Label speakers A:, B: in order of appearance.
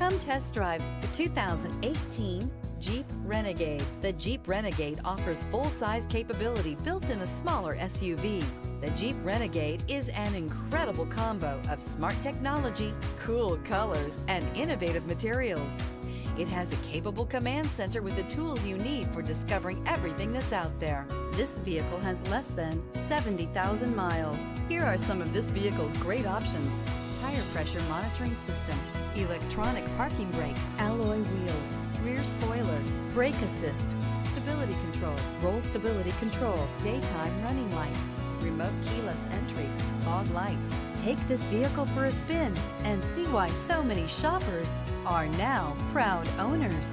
A: Come test drive the 2018 Jeep Renegade. The Jeep Renegade offers full-size capability built in a smaller SUV. The Jeep Renegade is an incredible combo of smart technology, cool colors, and innovative materials. It has a capable command center with the tools you need for discovering everything that's out there. This vehicle has less than 70,000 miles. Here are some of this vehicle's great options. Tire pressure monitoring system, electronic parking brake, alloy wheels, rear spoiler, brake assist, stability control, roll stability control, daytime running lights, remote keyless entry, fog lights. Take this vehicle for a spin and see why so many shoppers are now proud owners.